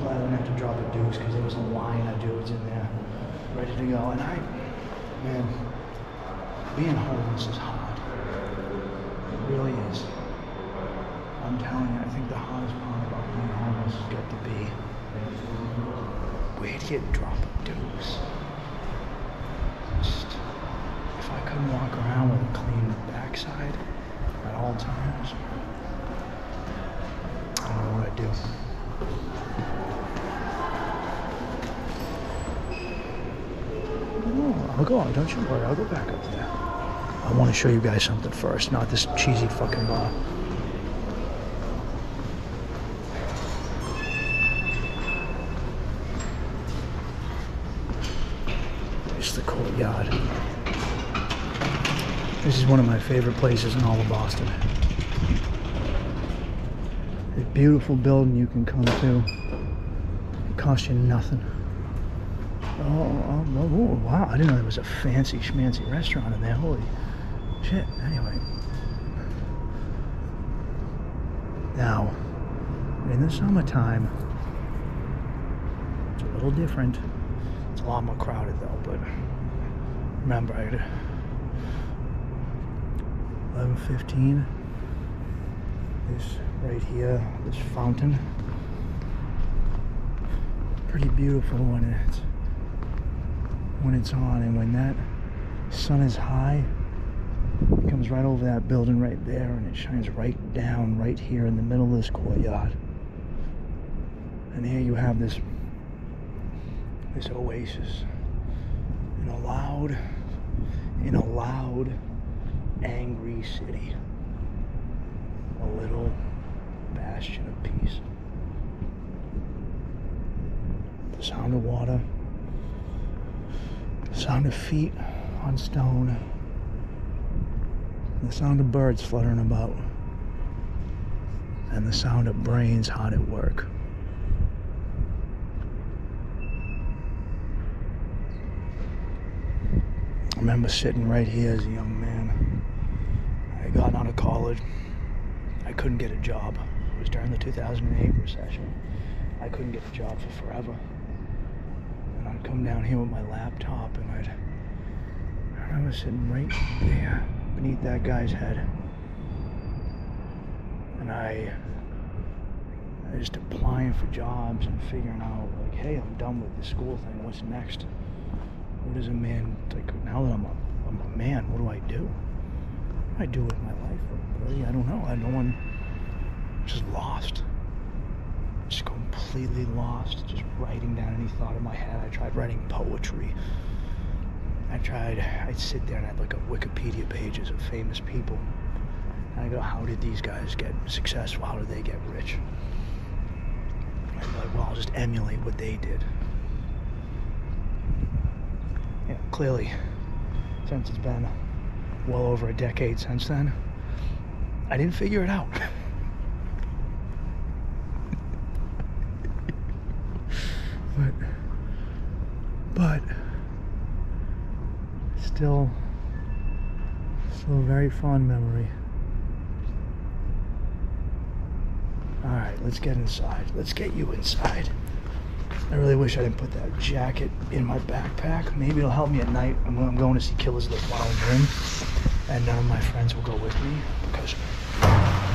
glad I didn't have to drop at Duke's because there was a line of dudes in there ready to go. And I, man, being homeless is hard. It really is. I'm telling you, I think the hardest part about being homeless is get to be where do you drop Duke's? Just, if I couldn't walk around with a clean backside at all times, I don't know what I'd do. Oh, I'll go on, don't you worry, I'll go back up there. I want to show you guys something first, not this cheesy fucking bar. It's the courtyard. This is one of my favorite places in all of Boston. A beautiful building you can come to. It costs you nothing. Oh, oh, wow. I didn't know there was a fancy schmancy restaurant in there. Holy shit. Anyway. Now, in the summertime, it's a little different. It's a lot more crowded though, but remember, I had 11.15. This right here, this fountain. Pretty beautiful when it's when it's on and when that sun is high it comes right over that building right there and it shines right down right here in the middle of this courtyard. And here you have this this oasis in a loud in a loud angry city. A little bastion of peace. The sound of water sound of feet on stone, the sound of birds fluttering about, and the sound of brains hard at work. I remember sitting right here as a young man. I gotten out of college. I couldn't get a job. It was during the 2008 recession. I couldn't get a job for forever. I'd come down here with my laptop and I'd I remember sitting right there beneath that guy's head. And I I just applying for jobs and figuring out like, hey, I'm done with the school thing. What's next? What does a man like now that I'm a I'm a man, what do I do? What do I do with my life? Really? I don't know. I no one just lost just completely lost, just writing down any thought in my head. I tried writing poetry. I tried, I'd sit there and I'd look up Wikipedia pages of famous people. And I go, how did these guys get successful? How did they get rich? Be like, well, I'll just emulate what they did. Yeah, clearly, since it's been well over a decade since then, I didn't figure it out. but but still still a very fond memory. All right let's get inside. Let's get you inside. I really wish I didn't put that jacket in my backpack. Maybe it'll help me at night I'm, I'm going to see Killers of the Flower Moon. And none of my friends will go with me because Oh,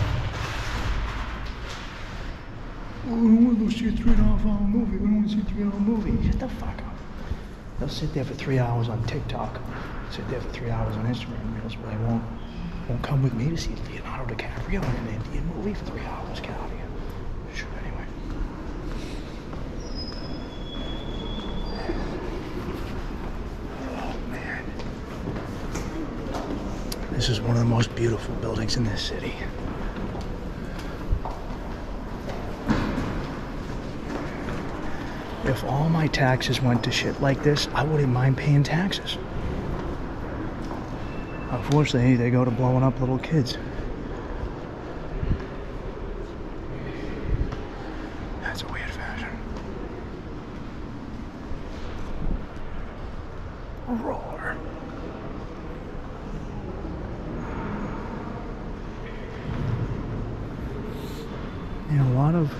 we don't want to go see a three and a half hour movie. We don't want to see a three hour movie. Shut the fuck up. They'll sit there for three hours on TikTok, sit there for three hours on Instagram Reels, but they won't won't come with me to see Leonardo DiCaprio in an Indian movie for three hours. Get out of here. Sure, anyway. Oh man. This is one of the most beautiful buildings in this city. If all my taxes went to shit like this, I wouldn't mind paying taxes. Unfortunately, they go to blowing up little kids. That's a weird fashion. Roar. Know, a lot of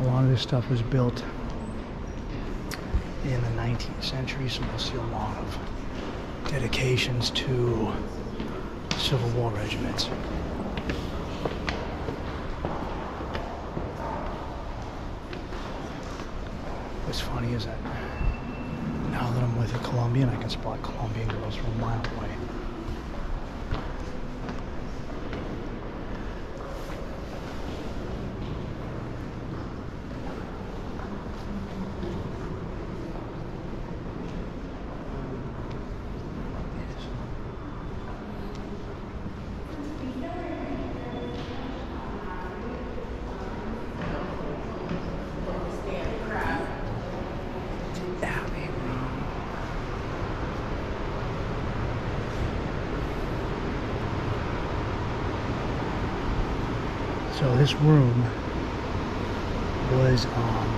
A lot of this stuff was built 19th century, so you'll see a lot of dedications to Civil War regiments. What's funny is that now that I'm with a Colombian, I can spot Colombian girls from a mile away. Abbey Room. So this room was um,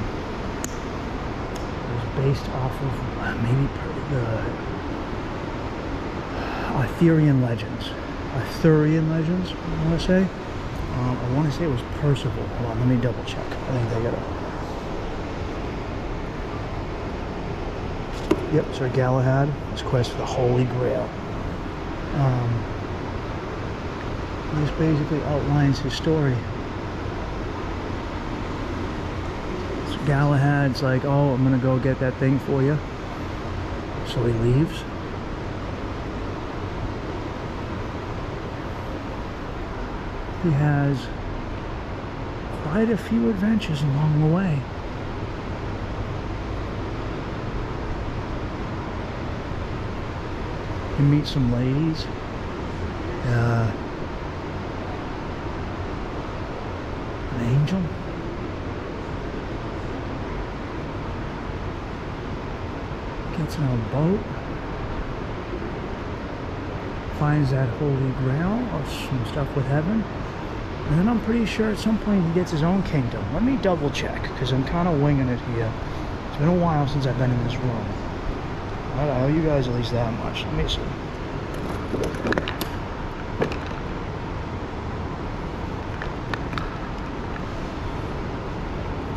was based off of uh, maybe the Arthurian legends. Arthurian legends, I want to say. Um, I want to say it was Percival. Hold on, let me double check. I think they got it. Yep, Sir Galahad, his quest for the Holy Grail. Um, this basically outlines his story. So Galahad's like, oh, I'm gonna go get that thing for you. So he leaves. He has quite a few adventures along the way. He meets some ladies. Uh, an angel. Gets in a boat. Finds that holy grail or some stuff with heaven. And then I'm pretty sure at some point he gets his own kingdom. Let me double check because I'm kind of winging it here. It's been a while since I've been in this room. I owe you guys at least that much. Let me see.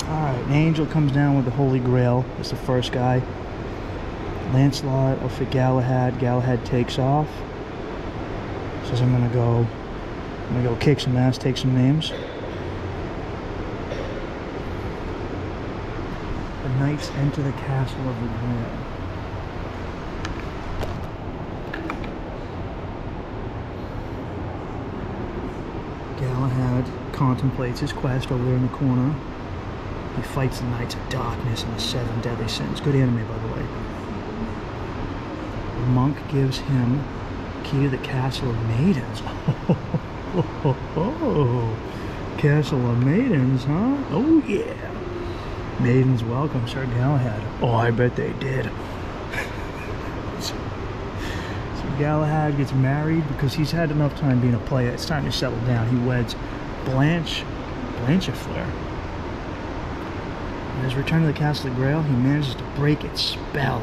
Alright, an angel comes down with the Holy Grail. It's the first guy. Lancelot or for Galahad. Galahad takes off. Says I'm gonna go I'm gonna go kick some ass, take some names. The knights enter the castle of the Grail. Galahad contemplates his quest over there in the corner. He fights the Knights of Darkness and the Seven Deadly Sins. Good anime, by the way. Monk gives him key to the Castle of Maidens. Oh, Castle of Maidens, huh? Oh, yeah. Maidens welcome Sir Galahad. Oh, I bet they did. so Galahad gets married because he's had enough time being a player. It's time to settle down. He weds Blanche, Blanchefleur. On his return to the Castle of Grail, he manages to break its spell.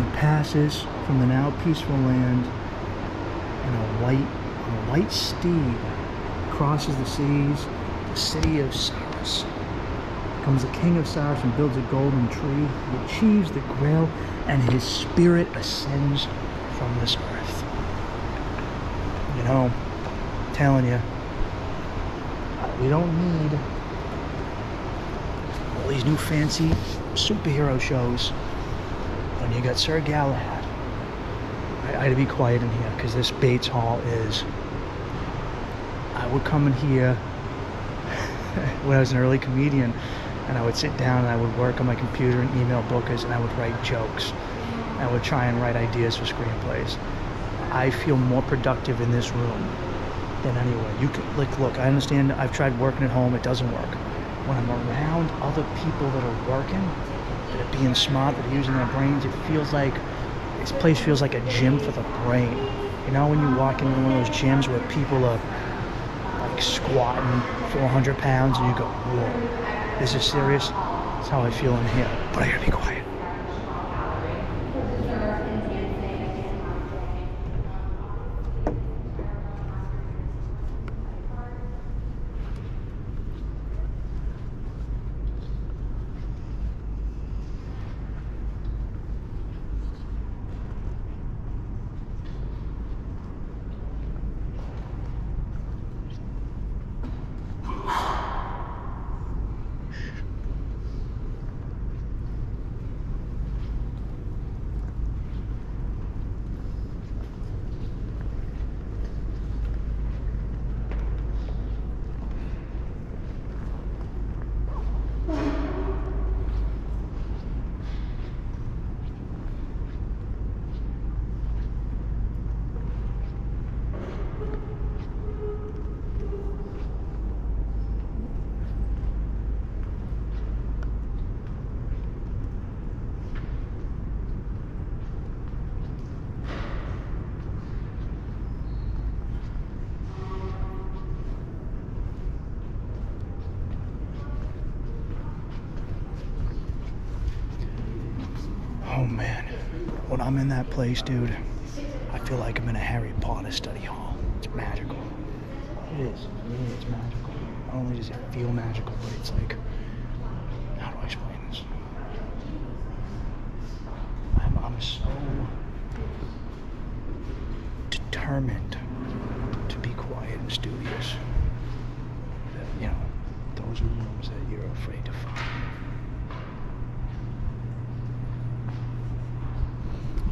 And he passes from the now peaceful land in a white, on a white steed, crosses the seas, the city of Sarras. comes the king of Sarras and builds a golden tree. He achieves the Grail, and his spirit ascends from this earth. You know, I'm telling you, we don't need all these new fancy superhero shows when you got Sir Galahad. I, I had to be quiet in here because this Bates Hall is. I would come in here when I was an early comedian and I would sit down and I would work on my computer and email bookers and I would write jokes. I would try and write ideas for screenplays. I feel more productive in this room than anywhere. You can like look, I understand I've tried working at home, it doesn't work. When I'm around other people that are working, that are being smart, that are using their brains, it feels like this place feels like a gym for the brain. You know when you walk into one of those gyms where people are like squatting 400 pounds and you go, whoa, this is serious? That's how I feel in here. But I gotta be quiet. Oh man, when I'm in that place, dude, I feel like I'm in a Harry Potter study hall. It's magical. It is. It's magical. Not only does it feel magical, but it's like, how do I explain this? I'm, I'm so determined to be quiet and studious that, you know, those are rooms that you're afraid to find.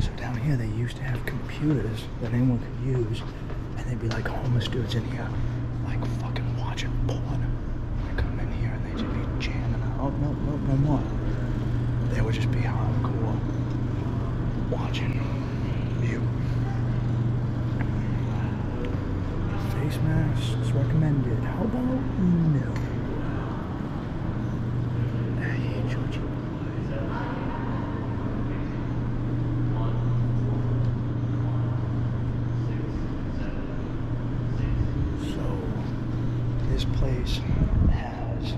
So down here, they used to have computers that anyone could use, and they'd be like homeless dudes in here, like fucking watching porn. They come in here and they'd just be jamming out. Oh, no, no, no more. They would just be hardcore watching you. Face masks recommended. How about no? Hey, Georgie. So, this place has,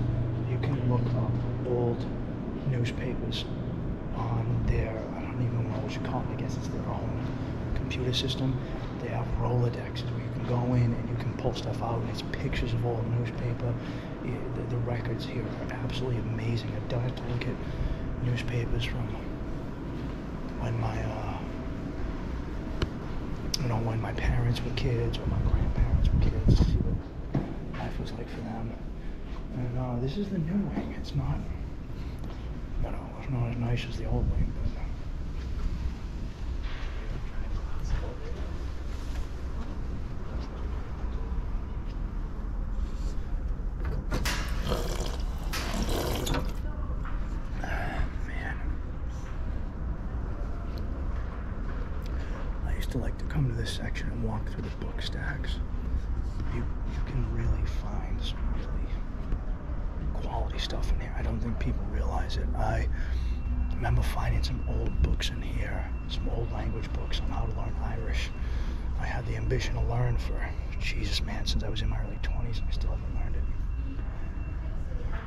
you can look up old newspapers on their, I don't even know what you call it, I guess it's their own computer system. They have Rolodexes where you can go in and you can pull stuff out and it's pictures of old newspaper. The, the records here are absolutely amazing. I don't have to look at newspapers from when my, uh, you know, when my parents were kids or my grandparents were kids to see what life was like for them. And uh, this is the new wing. It's not, you know, it's not as nice as the old wing, but. Ah, man. I used to like to come to this section and walk through the book stacks. You, you can really some really quality stuff in here. I don't think people realize it. I remember finding some old books in here, some old language books on how to learn Irish. I had the ambition to learn for, Jesus, man, since I was in my early 20s, and I still haven't learned it.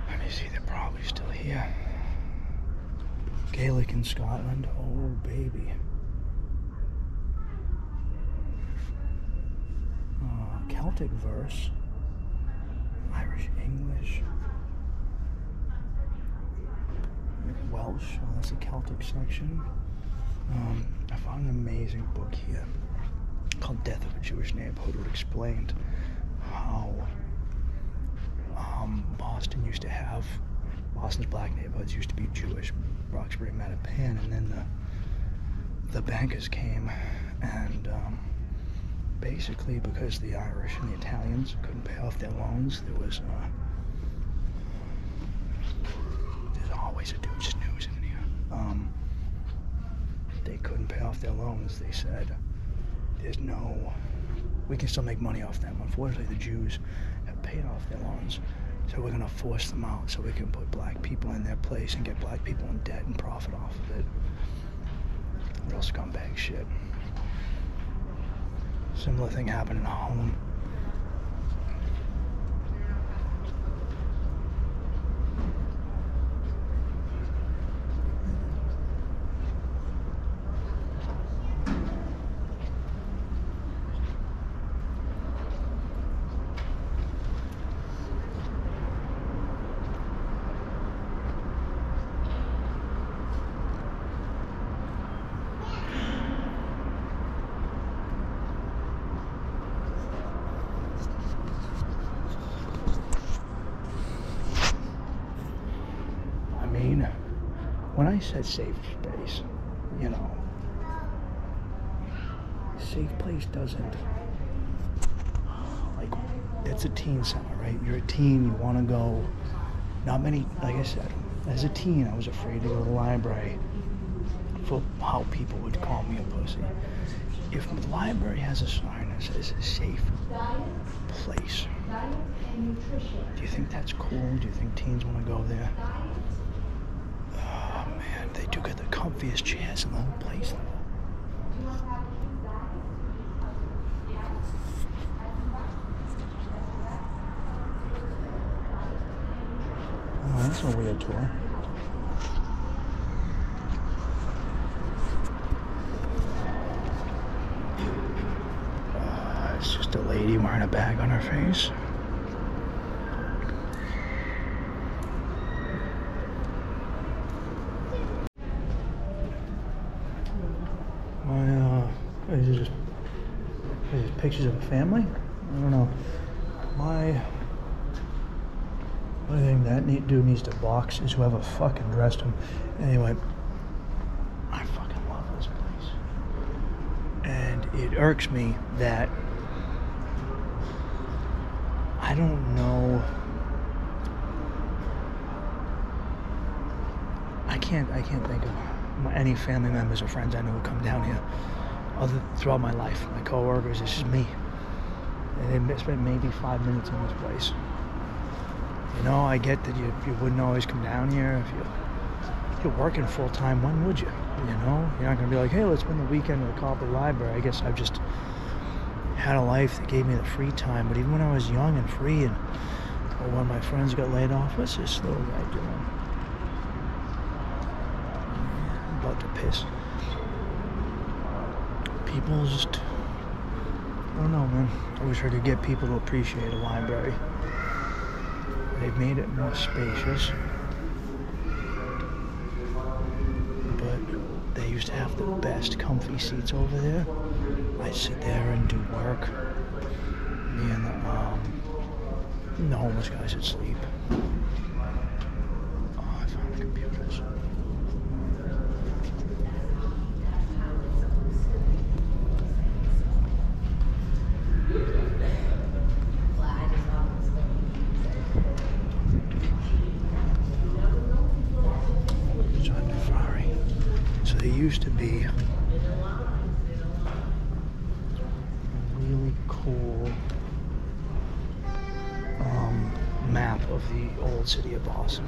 Let me see, they're probably still here. Gaelic in Scotland, oh baby. Uh, Celtic verse, Irish English, Welsh. Oh, that's the Celtic section. Um, I found an amazing book here called Death of a Jewish Neighborhood, which explained how um, Boston used to have Boston's black neighborhoods used to be Jewish, Roxbury, Mattapan, and then the the bankers came basically because the Irish and the Italians couldn't pay off their loans, there was uh, there's always a dude snoozing in here. Um, they couldn't pay off their loans. They said, "There's no, we can still make money off them." Unfortunately, the Jews have paid off their loans, so we're gonna force them out so we can put black people in their place and get black people in debt and profit off of it. Real scumbag shit. Similar thing happened in a home. I mean, I said safe space, you know, safe place doesn't like it's a teen center, right? You're a teen, you want to go. Not many, like I said, as a teen, I was afraid to go to the library for how people would call me a pussy. If the library has a sign that says safe place, do you think that's cool? Do you think teens want to go there? They do get the comfiest chairs in the whole place. Oh, that's a weird tour. Uh, it's just a lady wearing a bag on her face. Pictures of a family? I don't know. My, I think that neat dude needs to box is whoever fucking dressed him. Anyway, I fucking love this place. And it irks me that I don't know. I can't. I can't think of any family members or friends I know who come down here. Other throughout my life, my coworkers. It's just me. And they spent maybe five minutes in this place. You know, I get that you, you wouldn't always come down here if you if you're working full time. When would you? You know, you're not gonna be like, hey, let's spend the weekend at the Copley Library. I guess I've just had a life that gave me the free time. But even when I was young and free, and or when my friends got laid off, what's this little guy doing? About to piss. People just, I don't know, man. I wish I could get people to appreciate a library. They've made it more spacious. But they used to have the best comfy seats over there. I'd sit there and do work. Me and the, um, the homeless guys would sleep. Oh, I found the computers. John Nefari. So they used to be a really cool um, map of the old city of Boston.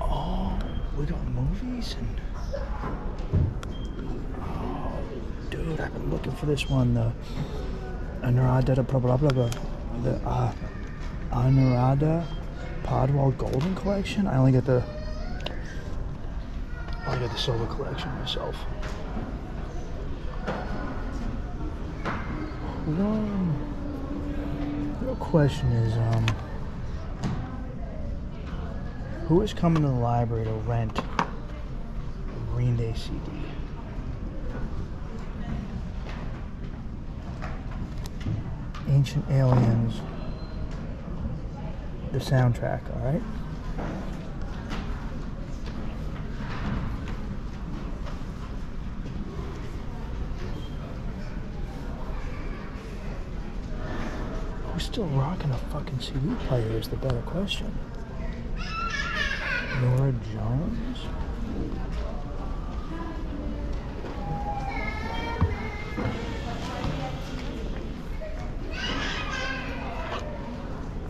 Oh, we got movies and. Oh, dude, I've been looking for this one. The Anuradha, blah blah blah blah. The uh, Anuradha Paudwal Golden Collection. I only get the. I got the silver collection myself. One real question is, um, who is coming to the library to rent a Green Day CD? Ancient Aliens, the soundtrack, all right? Who's still rocking a fucking CD player is the better question. Norah Jones?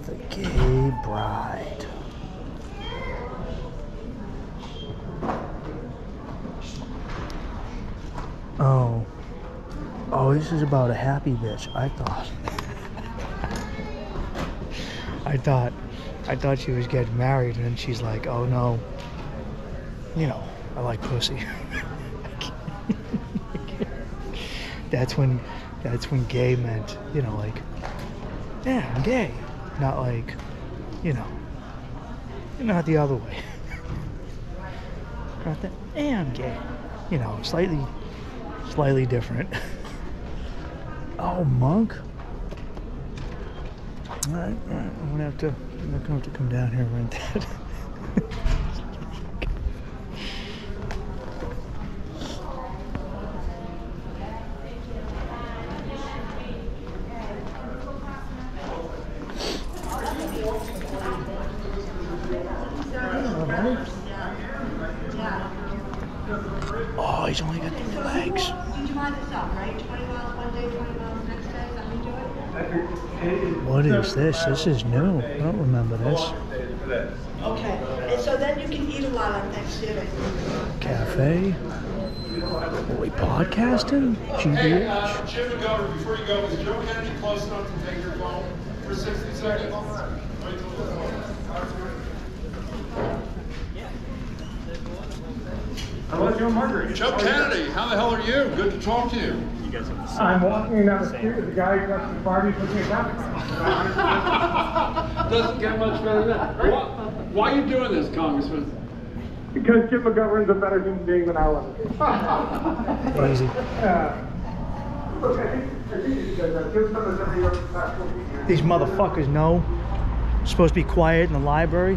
The Gay Bride. Oh. Oh, this is about a happy bitch. I thought. I thought I thought she was getting married and she's like, oh no. You know, I like pussy. that's when that's when gay meant, you know, like yeah, I'm gay. Not like, you know, not the other way. Not that, yeah, I'm gay. You know, slightly, slightly different. oh, monk. All right, all right. I'm gonna have to. I'm gonna have to come down here and rent that. Oh, he's only got three legs. Did you mind yourself, right? 20 miles one day, 20 miles next day, is that how you do it? What is this? This is new. I don't remember this. Okay, and so then you can eat a lot on Thanksgiving. Cafe. Are we podcasting? Hey, GBH? uh, Jim McGovern, before you go, is Joe Kennedy close enough to take your phone for 60 seconds? Wait till- I was Joe Margaret. Joe Kennedy, how the hell are you? Good to talk to you. I'm walking down the street with the guy who got the party looking at that. Doesn't get much better than that. Why, why are you doing this, Congressman? Because Jim McGovern's a better human being than I was. Easy. Uh, Look, I think, I think you guys, Jim's done this every year for the past 14 years. These motherfuckers know. Supposed to be quiet in the library.